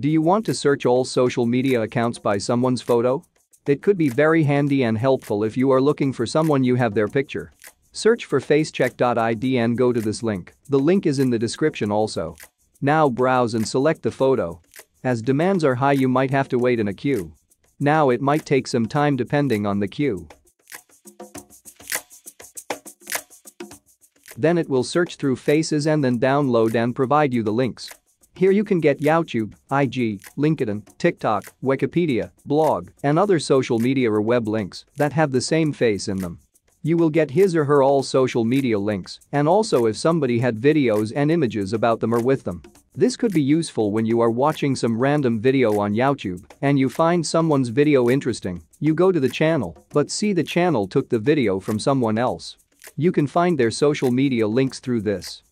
Do you want to search all social media accounts by someone's photo? It could be very handy and helpful if you are looking for someone you have their picture. Search for facecheck.id and go to this link. The link is in the description also. Now browse and select the photo. As demands are high you might have to wait in a queue. Now it might take some time depending on the queue. Then it will search through faces and then download and provide you the links. Here you can get YouTube, IG, LinkedIn, TikTok, Wikipedia, blog, and other social media or web links that have the same face in them. You will get his or her all social media links and also if somebody had videos and images about them or with them. This could be useful when you are watching some random video on YouTube and you find someone's video interesting, you go to the channel but see the channel took the video from someone else. You can find their social media links through this.